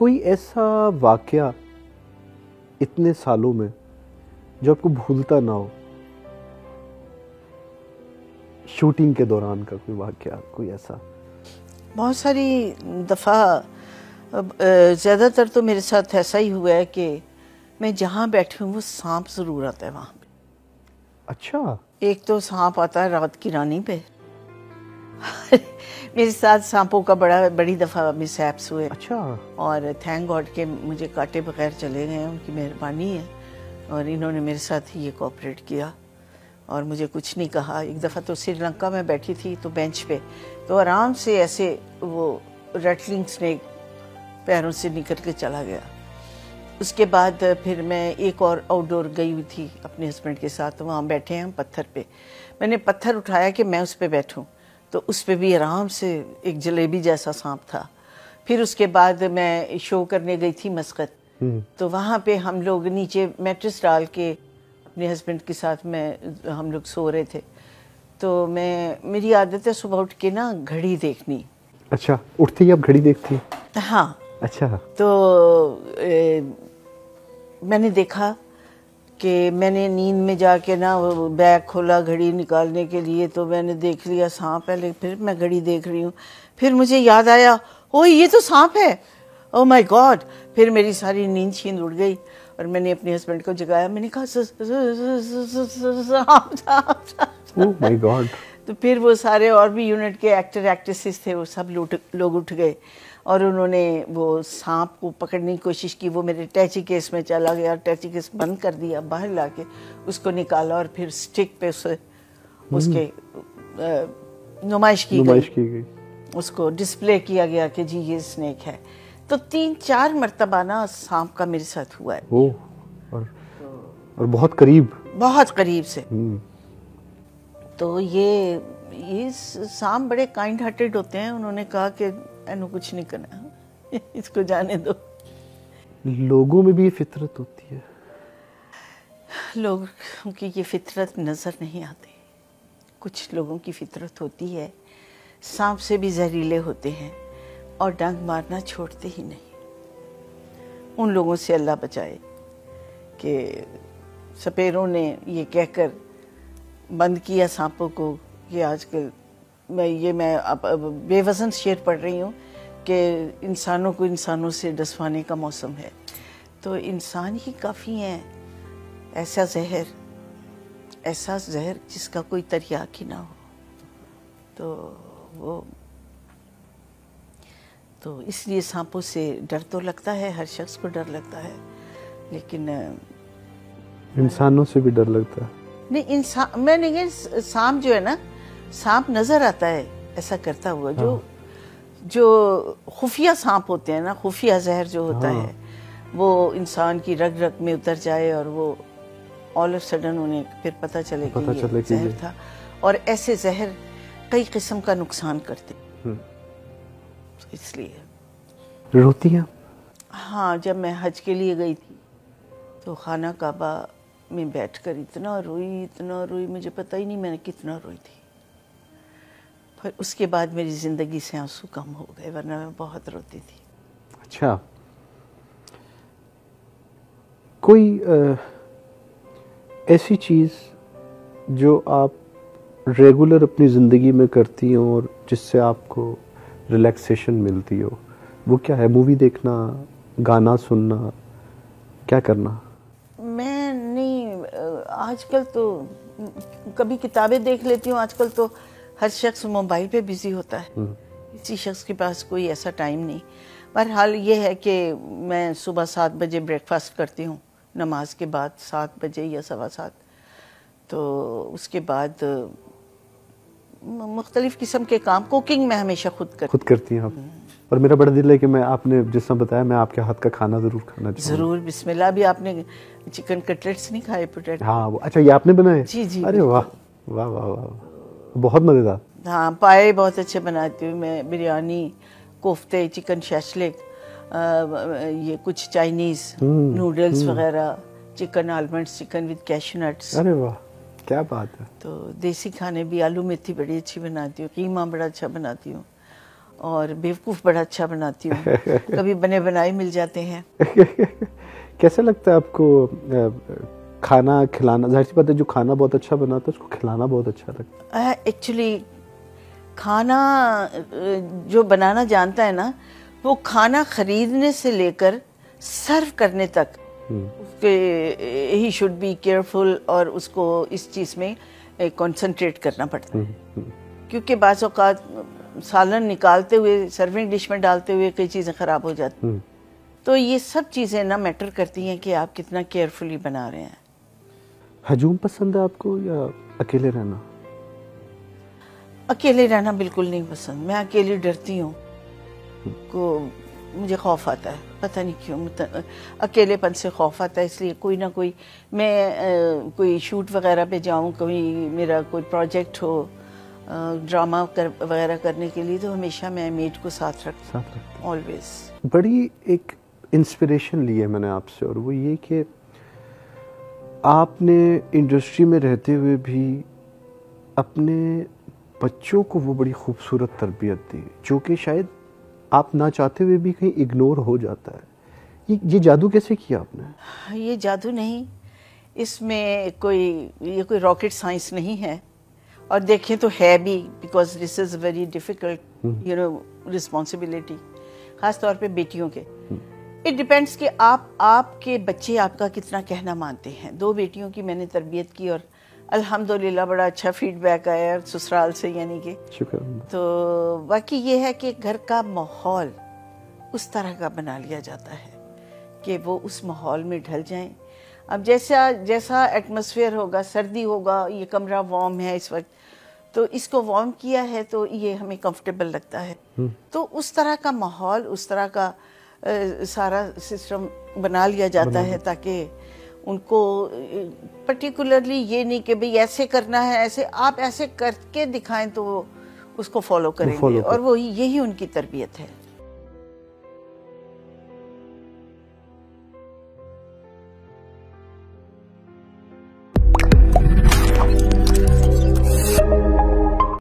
कोई ऐसा वाकया इतने सालों में जो आपको भूलता ना हो? शूटिंग के दौरान का कोई वाकया कोई ऐसा? बहुत सारी दफ़ा ज़्यादातर तो मेरे साथ ऐसा ही हुआ है कि मैं जहाँ बैठी हूँ वो सांप ज़रूर आता है वहाँ पे। अच्छा। एक तो सांप आता है रात की रानी पे। मेरे साथ सांपों का बड़ा बड़ी दफ़ा मिसहैप्स हुए। अच्छा। और थैंक गॉड के मुझे काटे बगैर चले गए उनकी मेहरबानी है। और इन्होंने मेरे साथ ही ये कोऑपरेट किया। और मुझे कुछ नहीं कहा। एक दफ़ा तो श्रीलंका में बैठी थी तो बेंच पे। तो आराम से ऐसे वो रेटलिंग स्नेक पैरों से निकल के चला गया। उसके बाद फिर मैं एक और आउटडोर गई हुई थी अपने हस्बैंड के साथ। वहाँ बैठे हैं हम पत्थर पे। मैंने पत्थर उठाया कि मैं उस पर बैठूँ। तो उस पर भी आराम से एक जलेबी जैसा सांप था। फिर उसके बाद मैं शो करने गई थी मस्कत। तो वहाँ पे हम लोग नीचे मैट्रेस डाल के अपने हस्बैंड के साथ में हम लोग सो रहे थे। तो मैं मेरी आदत है सुबह उठ के ना घड़ी देखनी। अच्छा उठती ही आप घड़ी देखती हाँ। अच्छा। तो ए, मैंने देखा कि मैंने नींद में जाके ना बैग खोला घड़ी निकालने के लिए तो मैंने देख लिया सांप है लेकिन फिर मैं घड़ी देख रही हूँ। फिर मुझे याद आया ओ ये तो सांप है। ओ माय गॉड फिर मेरी सारी नींद छीन उड़ गई और मैंने अपने हस्बैंड को जगाया। मैंने कहा सांप सांप माय गॉड तो फिर वो सारे और भी यूनिट के एक्टर एक्ट्रेसेस थे वो सब लोग उठ गए। और उन्होंने वो सांप को पकड़ने की कोशिश की वो मेरे टैची केस में चला गया टैची केस बंद कर दिया बाहर लाके उसको निकाला और फिर स्टिक पे उसे उसके नुमाइश की नुमाइश गई। की गई। उसको डिस्प्ले किया गया कि जी ये स्नेक है। तो तीन चार मरतबा ना सांप का मेरे साथ हुआ है। ओह और और बहुत करीब। बहुत करीब से। हम्म, तो ये ये सांप बड़े काइंड हार्टेड होते हैं उन्होंने कहा कि एनु कुछ नहीं करना इसको जाने दो। लोगों में भी ये फितरत होती है। लोग की ये फितरत नज़र नहीं आती। कुछ लोगों की फितरत होती है सांप से भी जहरीले होते हैं और डंग मारना छोड़ते ही नहीं। उन लोगों से अल्लाह बचाए कि सपेरों ने ये कहकर बंद किया सांपों को कि आजकल मैं ये मैं अब अब बेवजन शेर पढ़ रही हूँ कि इंसानों को इंसानों से डसवाने का मौसम है। तो इंसान ही काफ़ी हैं ऐसा जहर ऐसा जहर जिसका कोई तरियाक ही ना हो। तो वो तो इसलिए सांपों से डर तो लगता है हर शख्स को डर लगता है लेकिन इंसानों से भी डर लगता है। नहीं इंसान मैं नहीं सांप जो है ना सांप नज़र आता है ऐसा करता हुआ जो जो खुफिया सांप होते हैं ना खुफिया जहर जो होता हाँ। है वो इंसान की रग रग में उतर जाए और वो ऑल ऑफ़ सडन उन्हें फिर पता चले कि पता ये चले कि जहर था। और ऐसे जहर कई किस्म का नुकसान करते हम्म। इसलिए। रोती हैं हाँ जब मैं हज के लिए गई थी तो खाना काबा में बैठकर इतना रोई इतना रोई मुझे पता ही नहीं मैंने कितना रोई थी। फिर उसके बाद मेरी ज़िंदगी से आँसू कम हो गए वरना मैं बहुत रोती थी। अच्छा। कोई अ, ऐसी चीज़ जो आप रेगुलर अपनी ज़िंदगी में करती हो और जिससे आपको रिलैक्सेशन मिलती हो वो क्या है? मूवी देखना गाना सुनना क्या करना? मैं नहीं आजकल तो कभी किताबें देख लेती हूँ आजकल तो हर शख्स मोबाइल पे बिज़ी होता है। किसी शख्स के पास कोई ऐसा टाइम नहीं। बहरहाल ये है कि मैं सुबह सात बजे ब्रेकफास्ट करती हूँ। नमाज़ के बाद सात बजे या सवा सात। तो उसके बाद मुख्तलिफ़ किस्म के काम कुकिंग में हमेशा खुद करती खुद करती हैं आप? और मेरा बड़ा दिल है कि मैं आपने जिस तरह बताया मैं आपके हाथ का खाना ज़रूर खाना ज़रूर बिस्मिल्लाह भी आपने चिकन कटलेट्स नहीं खाए पोटैटो हाँ वो अच्छा ये आपने बनाए? जी, जी, अरे वाह वाह वाह वाह। बहुत मज़ेदार। हाँ पाए बहुत अच्छे बनाती हूँ मैं बिरयानी कोफ्ते चिकन शैशलिक ये कुछ चाइनीज़ नूडल्स वगैरह chicken almonds chicken with cashew nuts अरे वाह क्या बात है। तो देसी खाने भी आलू मेथी बड़ी अच्छी बनाती हूँ कीमा बड़ा अच्छा बनाती हूँ और बेवकूफ़ बड़ा अच्छा बनाती हूँ। कभी बने बनाए मिल जाते हैं। कैसा लगता है आपको खाना खिलाना ज़ाहिर सी बात है जो खाना बहुत अच्छा बनाता है उसको खिलाना बहुत अच्छा लगता है। एक्चुअली खाना जो बनाना जानता है ना वो खाना खरीदने से लेकर सर्व करने तक उसके ही शुड बी केयरफुल और उसको इस चीज़ में कंसंट्रेट करना पड़ता है। हम्म, हम्म। क्योंकि बाज़ अवत सालन निकालते हुए सर्विंग डिश में डालते हुए कई चीज़ें ख़राब हो जाती हम्म। तो ये सब चीज़ें ना मैटर करती हैं कि आप कितना केयरफुली बना रहे हैं। हजूम पसंद है आपको या अकेले रहना? अकेले रहना बिल्कुल नहीं पसंद। मैं अकेली डरती हूँ। को मुझे खौफ आता है। पता नहीं क्यों अकेलेपन से खौफ आता है इसलिए कोई ना कोई मैं आ, कोई शूट वगैरह पे जाऊँ कोई मेरा कोई प्रोजेक्ट हो आ, ड्रामा कर वगैरह करने के लिए तो हमेशा मैं मेट को साथ रख साथ ऑलवेज बड़ी एक इंस्पिरेशन ली है मैंने आपसे और वो ये कि आपने इंडस्ट्री में रहते हुए भी अपने बच्चों को वो बड़ी खूबसूरत तरबियत दी जो कि शायद आप ना चाहते हुए भी कहीं इग्नोर हो जाता है। ये ये जादू कैसे किया आपने? ये जादू नहीं। इसमें कोई ये कोई रॉकेट साइंस नहीं है। और देखें तो है भी because this is very difficult you know responsibility ख़ास तौर पे बेटियों के। इट डिपेंड्स कि आप आपके बच्चे आपका कितना कहना मानते हैं। दो बेटियों की मैंने तरबियत की और अल्हम्दुलिल्लाह बड़ा अच्छा फीडबैक आया ससुराल से यानी कि तो बाकी ये है कि घर का माहौल उस तरह का बना लिया जाता है कि वो उस माहौल में ढल जाएँ। अब जैसा जैसा एटमोसफियर होगा सर्दी होगा ये कमरा वार्म है इस वक्त तो इसको वार्म किया है तो ये हमें कंफर्टेबल लगता है। हम्म। तो उस तरह का माहौल उस तरह का सारा सिस्टम बना लिया जाता है ताकि उनको पर्टिकुलरली ये नहीं कि भाई ऐसे करना है ऐसे आप ऐसे करके दिखाएँ तो उसको फॉलो करेंगे। और वो यही उनकी तरबियत है।